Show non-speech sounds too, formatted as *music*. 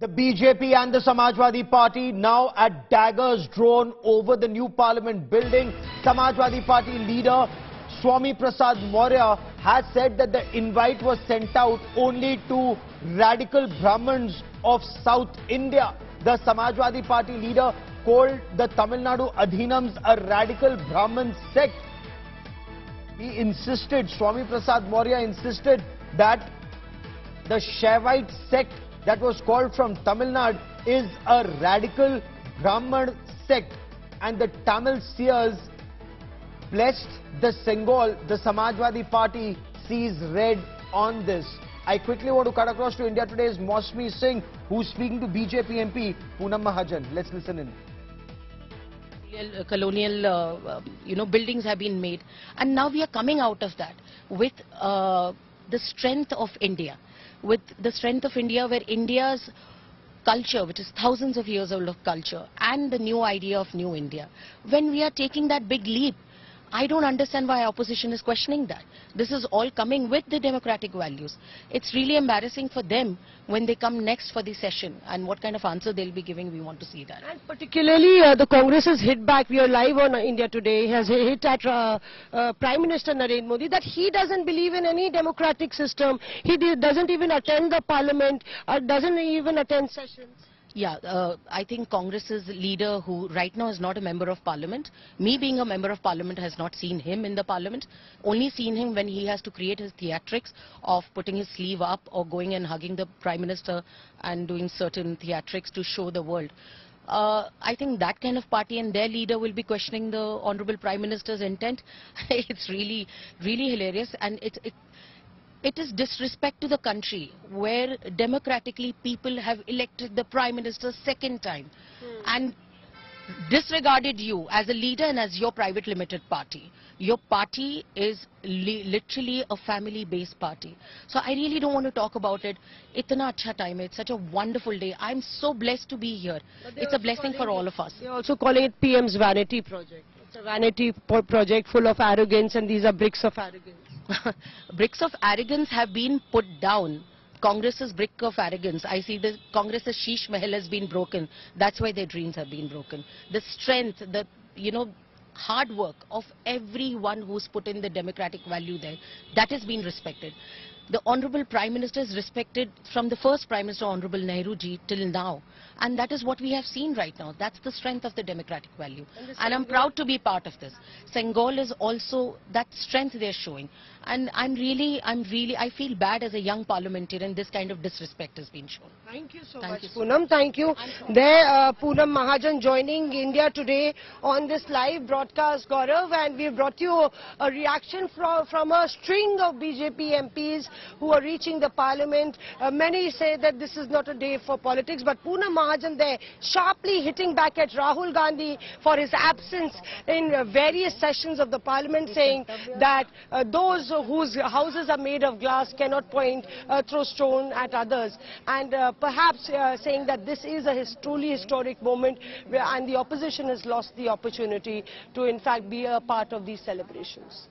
The BJP and the Samajwadi Party now at daggers drawn over the new parliament building. Samajwadi Party leader Swami Prasad Maurya has said that the invite was sent out only to radical Brahmins of South India. The Samajwadi Party leader called the Tamil Nadu Adhinams a radical Brahmin sect. He insisted, Swami Prasad Maurya insisted that the Shaivite sect that was called from Tamil Nadu is a radical Brahman sect and the Tamil seers blessed the Sengol, the Samajwadi Party sees red on this. I quickly want to cut across to India Today's Mausami Singh who's speaking to BJP MP Poonam Mahajan. Let's listen in colonial, uh, uh, you know, buildings have been made. And now we are coming out of that with uh, the strength of India. With the strength of India where India's culture, which is thousands of years old of culture, and the new idea of New India. When we are taking that big leap, I don't understand why opposition is questioning that. This is all coming with the democratic values. It's really embarrassing for them when they come next for the session and what kind of answer they'll be giving, we want to see that. And particularly uh, the Congress has hit back, we are live on India Today, he has hit at uh, uh, Prime Minister Narendra Modi that he doesn't believe in any democratic system. He doesn't even attend the parliament, uh, doesn't even attend sessions. Yeah, uh, I think Congress's leader who right now is not a member of parliament, me being a member of parliament has not seen him in the parliament, only seen him when he has to create his theatrics of putting his sleeve up or going and hugging the prime minister and doing certain theatrics to show the world. Uh, I think that kind of party and their leader will be questioning the Honorable Prime Minister's intent. *laughs* it's really, really hilarious and it, it it is disrespect to the country where democratically people have elected the prime minister second time hmm. and disregarded you as a leader and as your private limited party. Your party is li literally a family-based party. So I really don't want to talk about it. Itna acha time. It's such a wonderful day. I'm so blessed to be here. It's a blessing for all of us. They're also calling it PM's vanity project. It's a vanity project full of arrogance and these are bricks of arrogance. *laughs* bricks of arrogance have been put down. Congress's brick of arrogance. I see the Congress's sheesh mahal has been broken. That's why their dreams have been broken. The strength, the, you know, hard work of everyone who's put in the democratic value there, that has been respected. The Honorable Prime Minister is respected from the first Prime Minister, Honorable Nehru ji, till now. And that is what we have seen right now. That's the strength of the democratic value. And, and I'm proud to be part of this. Sengol is also that strength they're showing. And I'm really, I'm really, I feel bad as a young parliamentarian, this kind of disrespect has been shown. Thank you so Thank much, you so Poonam. Thank you. There, uh, Poonam Mahajan joining India today on this live broadcast, Gaurav, and we've brought you a reaction from, from a string of BJP MPs who are reaching the parliament. Uh, many say that this is not a day for politics, but Poonam Mahajan there sharply hitting back at Rahul Gandhi for his absence in uh, various sessions of the parliament, saying that uh, those whose houses are made of glass cannot point, uh, throw stone at others. And uh, perhaps uh, saying that this is a his, truly historic moment where, and the opposition has lost the opportunity to in fact be a part of these celebrations.